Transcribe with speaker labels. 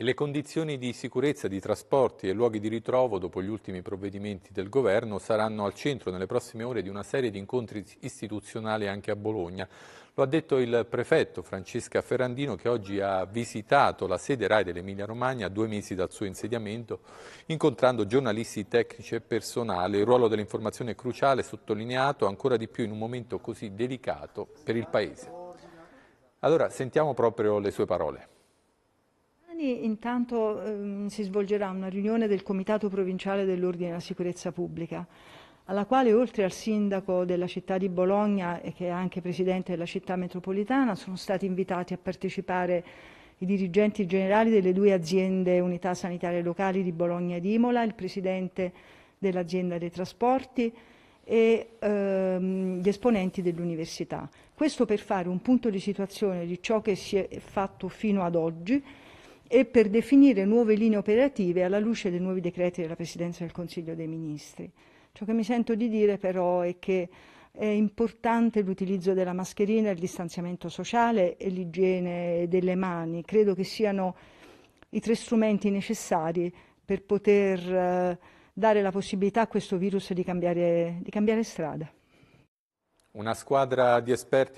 Speaker 1: Le condizioni di sicurezza di trasporti e luoghi di ritrovo dopo gli ultimi provvedimenti del governo saranno al centro nelle prossime ore di una serie di incontri istituzionali anche a Bologna. Lo ha detto il prefetto Francesca Ferrandino che oggi ha visitato la sede RAI dell'Emilia Romagna a due mesi dal suo insediamento, incontrando giornalisti tecnici e personale. Il ruolo dell'informazione è cruciale, sottolineato ancora di più in un momento così delicato per il Paese. Allora sentiamo proprio le sue parole.
Speaker 2: Domani intanto ehm, si svolgerà una riunione del Comitato Provinciale dell'Ordine e della Sicurezza Pubblica, alla quale oltre al sindaco della città di Bologna e che è anche presidente della città metropolitana sono stati invitati a partecipare i dirigenti generali delle due aziende unità sanitarie locali di Bologna ed Imola, il presidente dell'azienda dei trasporti e ehm, gli esponenti dell'università. Questo per fare un punto di situazione di ciò che si è fatto fino ad oggi e per definire nuove linee operative alla luce dei nuovi decreti della Presidenza del Consiglio dei Ministri. Ciò che mi sento di dire però è che è importante l'utilizzo della mascherina, il distanziamento sociale e l'igiene delle mani. Credo che siano i tre strumenti necessari per poter eh, dare la possibilità a questo virus di cambiare, di cambiare strada.
Speaker 1: Una squadra di esperti